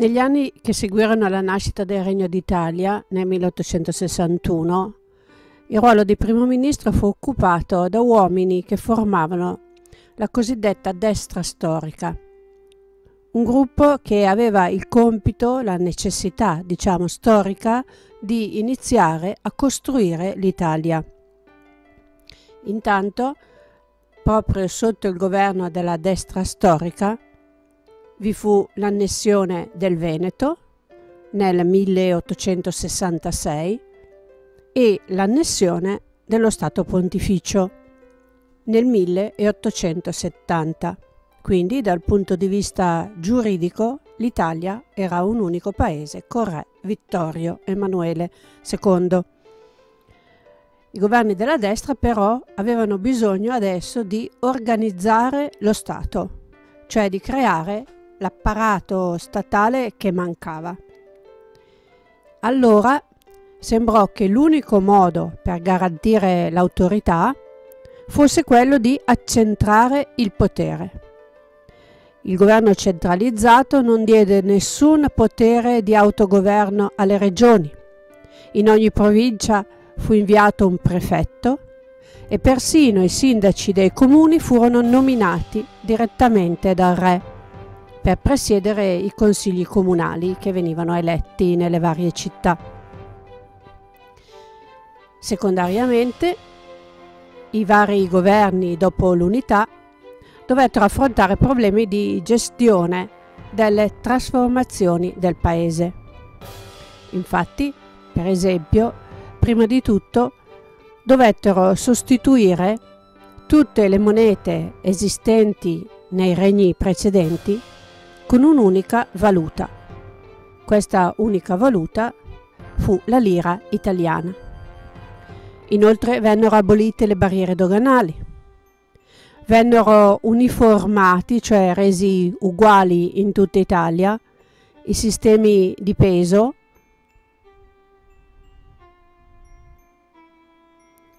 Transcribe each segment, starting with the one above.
Negli anni che seguirono la nascita del Regno d'Italia, nel 1861, il ruolo di primo ministro fu occupato da uomini che formavano la cosiddetta destra storica, un gruppo che aveva il compito, la necessità, diciamo, storica di iniziare a costruire l'Italia. Intanto, proprio sotto il governo della destra storica, vi fu l'annessione del Veneto nel 1866 e l'annessione dello Stato Pontificio nel 1870. Quindi dal punto di vista giuridico l'Italia era un unico paese con re Vittorio Emanuele II. I governi della destra però avevano bisogno adesso di organizzare lo Stato, cioè di creare l'apparato statale che mancava. Allora sembrò che l'unico modo per garantire l'autorità fosse quello di accentrare il potere. Il governo centralizzato non diede nessun potere di autogoverno alle regioni. In ogni provincia fu inviato un prefetto e persino i sindaci dei comuni furono nominati direttamente dal re per presiedere i consigli comunali che venivano eletti nelle varie città. Secondariamente, i vari governi dopo l'unità dovettero affrontare problemi di gestione delle trasformazioni del paese. Infatti, per esempio, prima di tutto dovettero sostituire tutte le monete esistenti nei regni precedenti con un'unica valuta. Questa unica valuta fu la lira italiana. Inoltre vennero abolite le barriere doganali vennero uniformati, cioè resi uguali in tutta Italia, i sistemi di peso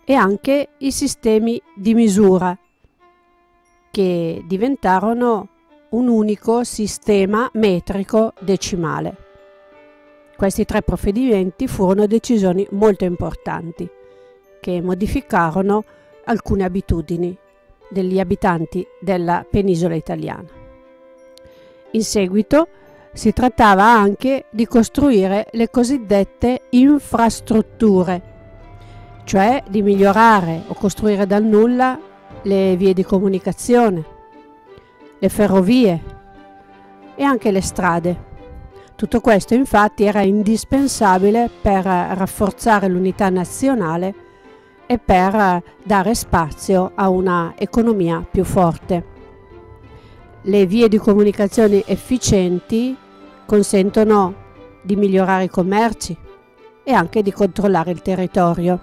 e anche i sistemi di misura che diventarono un unico sistema metrico decimale. Questi tre provvedimenti furono decisioni molto importanti che modificarono alcune abitudini degli abitanti della penisola italiana. In seguito si trattava anche di costruire le cosiddette infrastrutture, cioè di migliorare o costruire dal nulla le vie di comunicazione, le ferrovie e anche le strade. Tutto questo infatti era indispensabile per rafforzare l'unità nazionale e per dare spazio a una economia più forte. Le vie di comunicazione efficienti consentono di migliorare i commerci e anche di controllare il territorio.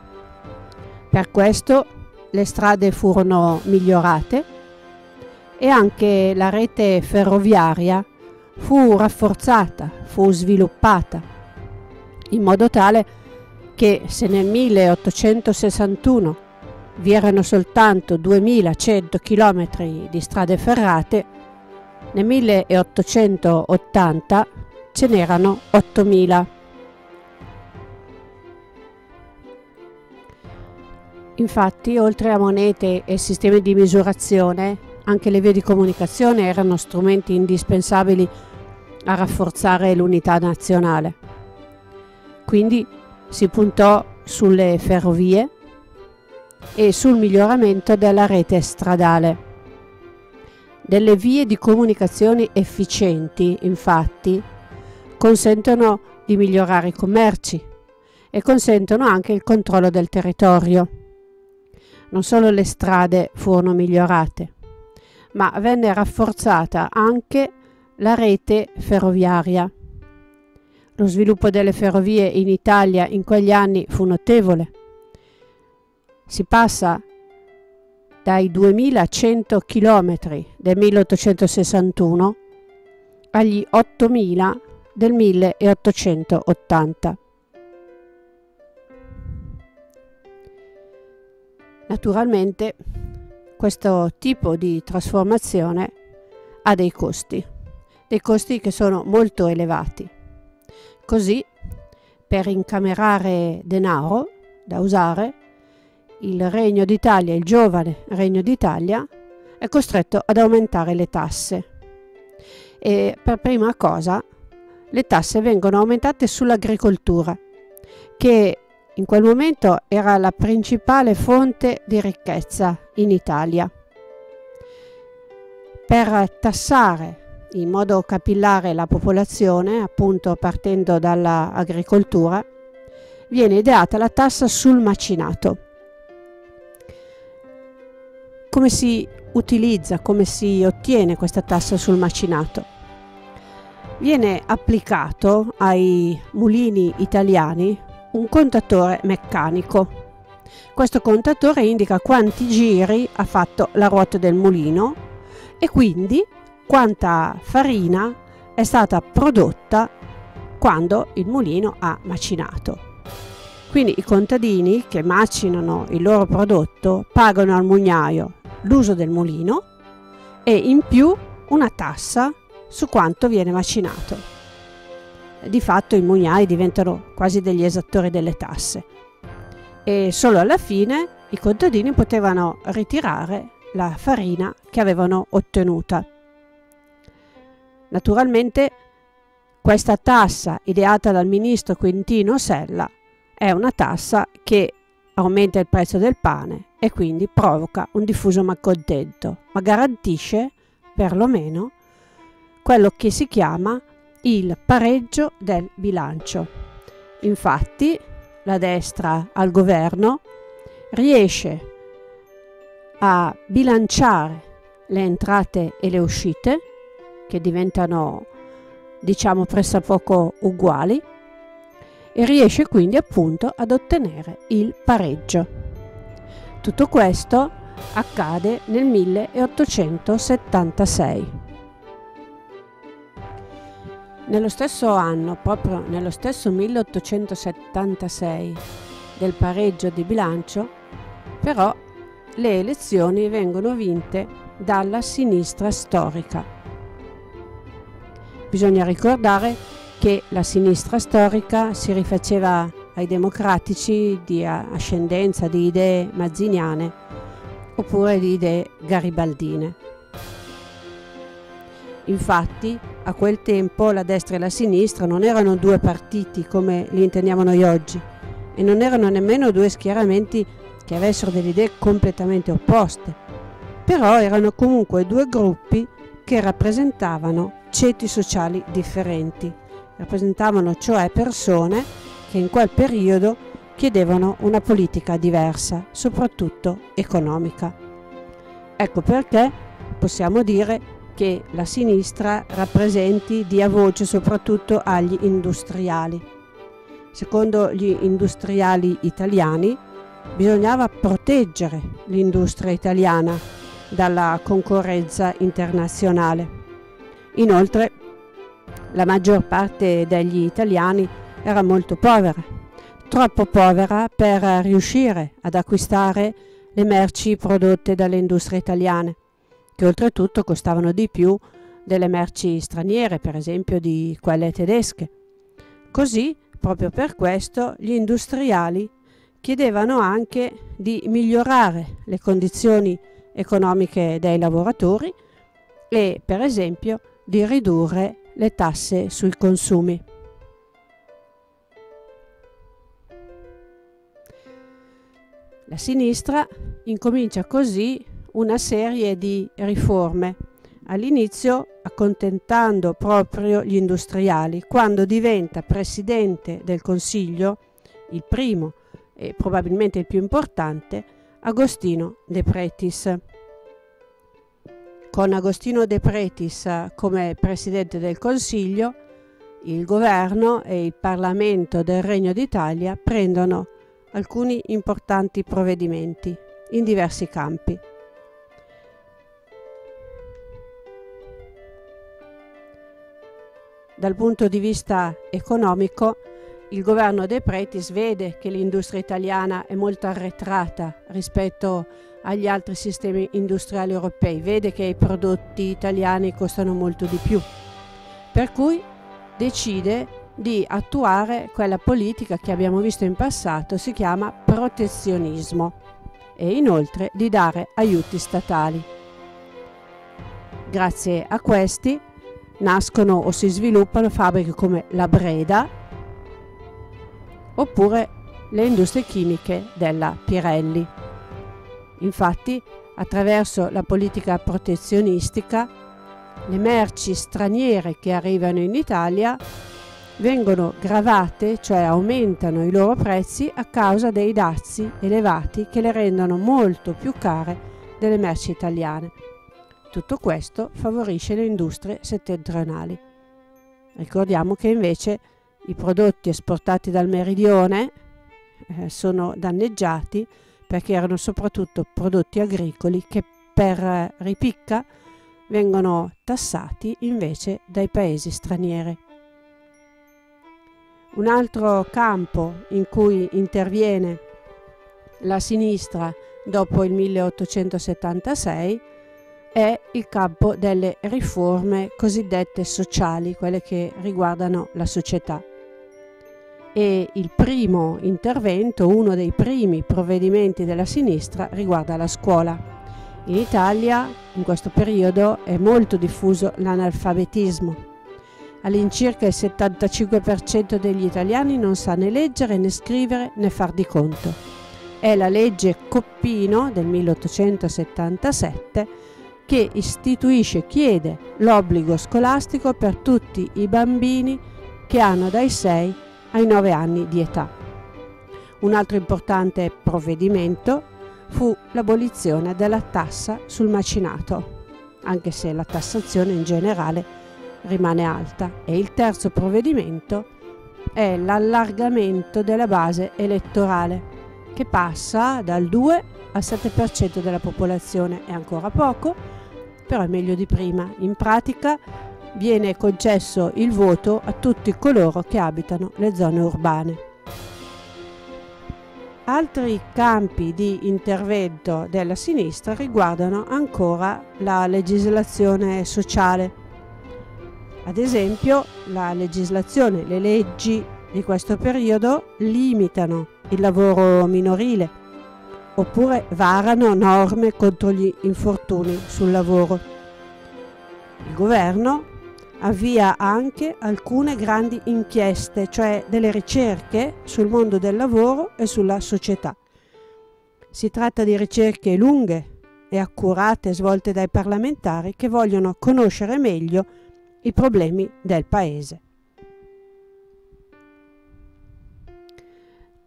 Per questo le strade furono migliorate e anche la rete ferroviaria fu rafforzata, fu sviluppata, in modo tale che se nel 1861 vi erano soltanto 2100 km di strade ferrate, nel 1880 ce n'erano 8000. Infatti, oltre a monete e sistemi di misurazione, anche le vie di comunicazione erano strumenti indispensabili a rafforzare l'unità nazionale. Quindi si puntò sulle ferrovie e sul miglioramento della rete stradale. Delle vie di comunicazione efficienti, infatti, consentono di migliorare i commerci e consentono anche il controllo del territorio. Non solo le strade furono migliorate, ma venne rafforzata anche la rete ferroviaria. Lo sviluppo delle ferrovie in Italia in quegli anni fu notevole. Si passa dai 2100 km del 1861 agli 8000 del 1880. Naturalmente questo tipo di trasformazione ha dei costi dei costi che sono molto elevati. Così, per incamerare denaro da usare, il Regno d'Italia, il giovane Regno d'Italia, è costretto ad aumentare le tasse. E per prima cosa, le tasse vengono aumentate sull'agricoltura, che in quel momento era la principale fonte di ricchezza in Italia. Per tassare in modo capillare la popolazione, appunto partendo dall'agricoltura, viene ideata la tassa sul macinato. Come si utilizza, come si ottiene questa tassa sul macinato? Viene applicato ai mulini italiani un contatore meccanico. Questo contatore indica quanti giri ha fatto la ruota del mulino e quindi quanta farina è stata prodotta quando il mulino ha macinato. Quindi i contadini che macinano il loro prodotto pagano al mugnaio l'uso del mulino e in più una tassa su quanto viene macinato di fatto i mugnai diventano quasi degli esattori delle tasse e solo alla fine i contadini potevano ritirare la farina che avevano ottenuta. Naturalmente questa tassa ideata dal ministro Quintino Sella è una tassa che aumenta il prezzo del pane e quindi provoca un diffuso malcontento, ma garantisce perlomeno quello che si chiama il pareggio del bilancio. Infatti la destra al governo riesce a bilanciare le entrate e le uscite che diventano diciamo pressappoco uguali e riesce quindi appunto ad ottenere il pareggio. Tutto questo accade nel 1876. Nello stesso anno, proprio nello stesso 1876 del pareggio di bilancio, però le elezioni vengono vinte dalla sinistra storica. Bisogna ricordare che la sinistra storica si rifaceva ai democratici di ascendenza di idee mazziniane oppure di idee garibaldine. Infatti, a quel tempo la destra e la sinistra non erano due partiti come li intendiamo noi oggi e non erano nemmeno due schieramenti che avessero delle idee completamente opposte, però erano comunque due gruppi che rappresentavano ceti sociali differenti, rappresentavano cioè persone che in quel periodo chiedevano una politica diversa, soprattutto economica. Ecco perché possiamo dire che la sinistra rappresenti, dia voce soprattutto agli industriali. Secondo gli industriali italiani bisognava proteggere l'industria italiana dalla concorrenza internazionale. Inoltre la maggior parte degli italiani era molto povera, troppo povera per riuscire ad acquistare le merci prodotte dalle industrie italiane che oltretutto costavano di più delle merci straniere, per esempio di quelle tedesche. Così, proprio per questo, gli industriali chiedevano anche di migliorare le condizioni economiche dei lavoratori e, per esempio, di ridurre le tasse sui consumi. La sinistra incomincia così una serie di riforme, all'inizio accontentando proprio gli industriali, quando diventa presidente del Consiglio, il primo e probabilmente il più importante, Agostino De Pretis. Con Agostino De Pretis come presidente del Consiglio, il governo e il Parlamento del Regno d'Italia prendono alcuni importanti provvedimenti in diversi campi. Dal punto di vista economico, il governo De Pretis vede che l'industria italiana è molto arretrata rispetto agli altri sistemi industriali europei, vede che i prodotti italiani costano molto di più per cui decide di attuare quella politica che abbiamo visto in passato, si chiama protezionismo e inoltre di dare aiuti statali. Grazie a questi nascono o si sviluppano fabbriche come la Breda oppure le industrie chimiche della Pirelli. Infatti, attraverso la politica protezionistica, le merci straniere che arrivano in Italia vengono gravate, cioè aumentano i loro prezzi a causa dei dazi elevati che le rendono molto più care delle merci italiane. Tutto questo favorisce le industrie settentrionali. Ricordiamo che invece i prodotti esportati dal meridione eh, sono danneggiati perché erano soprattutto prodotti agricoli che per ripicca vengono tassati invece dai paesi stranieri. Un altro campo in cui interviene la sinistra dopo il 1876 è il campo delle riforme cosiddette sociali, quelle che riguardano la società. E il primo intervento, uno dei primi provvedimenti della sinistra, riguarda la scuola. In Italia in questo periodo è molto diffuso l'analfabetismo All'incirca il 75% degli italiani non sa né leggere né scrivere né far di conto. È la legge Coppino del 1877 che istituisce, chiede l'obbligo scolastico per tutti i bambini che hanno dai 6 ai 9 anni di età. Un altro importante provvedimento fu l'abolizione della tassa sul macinato, anche se la tassazione in generale rimane alta e il terzo provvedimento è l'allargamento della base elettorale che passa dal 2 al 7% della popolazione. È ancora poco, però è meglio di prima. In pratica viene concesso il voto a tutti coloro che abitano le zone urbane. Altri campi di intervento della sinistra riguardano ancora la legislazione sociale ad esempio, la legislazione, le leggi di questo periodo limitano il lavoro minorile oppure varano norme contro gli infortuni sul lavoro. Il governo avvia anche alcune grandi inchieste, cioè delle ricerche sul mondo del lavoro e sulla società. Si tratta di ricerche lunghe e accurate svolte dai parlamentari che vogliono conoscere meglio i problemi del paese.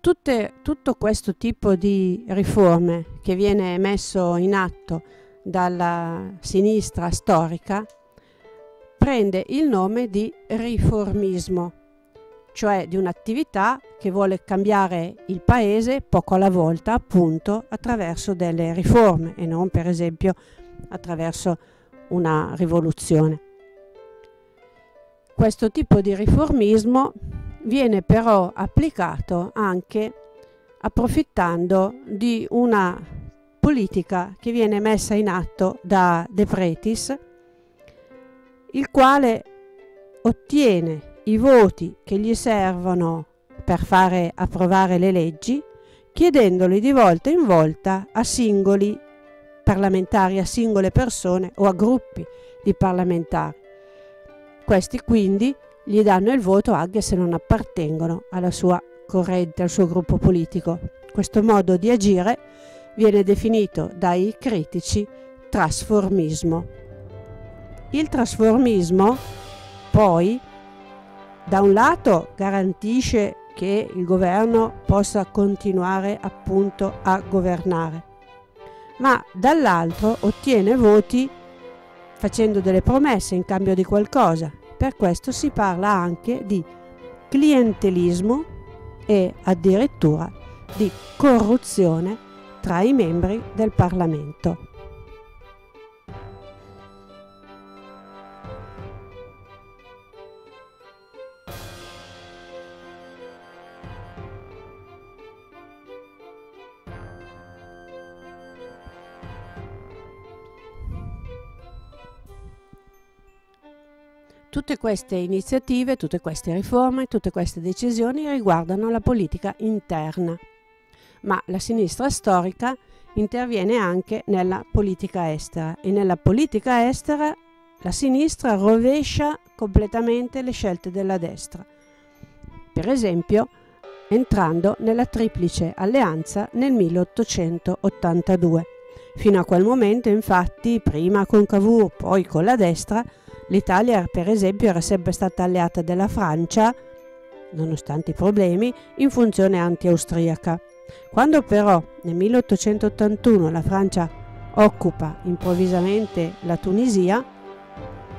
Tutte, tutto questo tipo di riforme che viene messo in atto dalla sinistra storica prende il nome di riformismo, cioè di un'attività che vuole cambiare il paese poco alla volta, appunto attraverso delle riforme e non per esempio attraverso una rivoluzione. Questo tipo di riformismo viene però applicato anche approfittando di una politica che viene messa in atto da De Pretis, il quale ottiene i voti che gli servono per fare approvare le leggi, chiedendoli di volta in volta a singoli parlamentari, a singole persone o a gruppi di parlamentari. Questi quindi gli danno il voto anche se non appartengono alla sua corrente, al suo gruppo politico. Questo modo di agire viene definito dai critici trasformismo. Il trasformismo poi da un lato garantisce che il governo possa continuare appunto a governare, ma dall'altro ottiene voti facendo delle promesse in cambio di qualcosa per questo si parla anche di clientelismo e addirittura di corruzione tra i membri del Parlamento. Tutte queste iniziative, tutte queste riforme, tutte queste decisioni riguardano la politica interna, ma la sinistra storica interviene anche nella politica estera e nella politica estera la sinistra rovescia completamente le scelte della destra. Per esempio, entrando nella triplice alleanza nel 1882. Fino a quel momento, infatti, prima con Cavour, poi con la destra, L'Italia, per esempio, era sempre stata alleata della Francia, nonostante i problemi, in funzione anti-austriaca. Quando però nel 1881 la Francia occupa improvvisamente la Tunisia,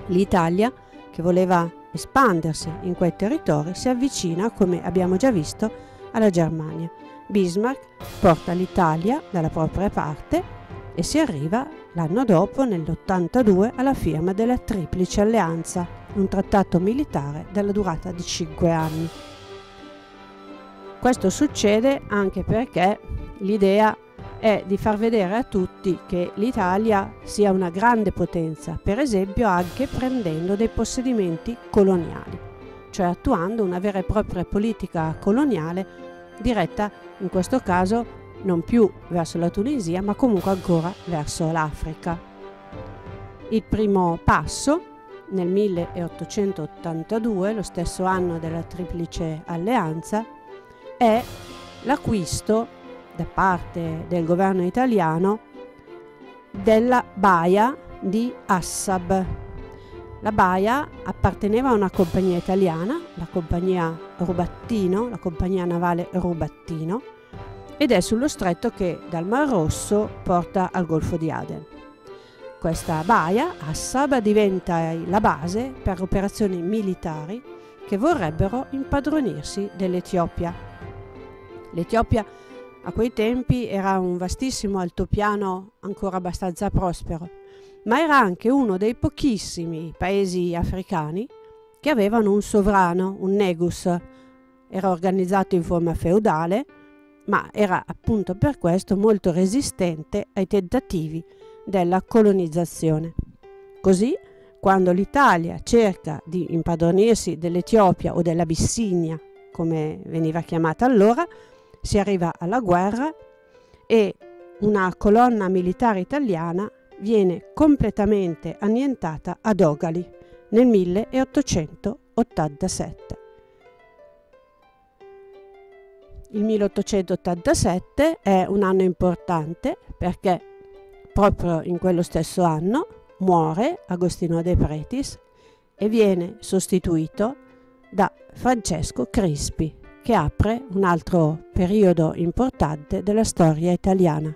l'Italia, che voleva espandersi in quei territori, si avvicina, come abbiamo già visto, alla Germania. Bismarck porta l'Italia dalla propria parte e si arriva l'anno dopo, nell'82, alla firma della Triplice Alleanza, un trattato militare dalla durata di cinque anni. Questo succede anche perché l'idea è di far vedere a tutti che l'Italia sia una grande potenza, per esempio anche prendendo dei possedimenti coloniali, cioè attuando una vera e propria politica coloniale diretta in questo caso non più verso la Tunisia, ma comunque ancora verso l'Africa. Il primo passo, nel 1882, lo stesso anno della Triplice Alleanza, è l'acquisto da parte del governo italiano della baia di Assab. La baia apparteneva a una compagnia italiana, la compagnia Rubattino, la compagnia navale Rubattino, ed è sullo stretto che dal Mar Rosso porta al Golfo di Aden. Questa baia, Assab, diventa la base per operazioni militari che vorrebbero impadronirsi dell'Etiopia. L'Etiopia a quei tempi era un vastissimo altopiano ancora abbastanza prospero, ma era anche uno dei pochissimi paesi africani che avevano un sovrano, un negus. Era organizzato in forma feudale, ma era appunto per questo molto resistente ai tentativi della colonizzazione. Così, quando l'Italia cerca di impadronirsi dell'Etiopia o dell'Abissinia, come veniva chiamata allora, si arriva alla guerra e una colonna militare italiana viene completamente annientata a Dogali nel 1887. Il 1887 è un anno importante perché proprio in quello stesso anno muore Agostino De Pretis e viene sostituito da Francesco Crispi, che apre un altro periodo importante della storia italiana.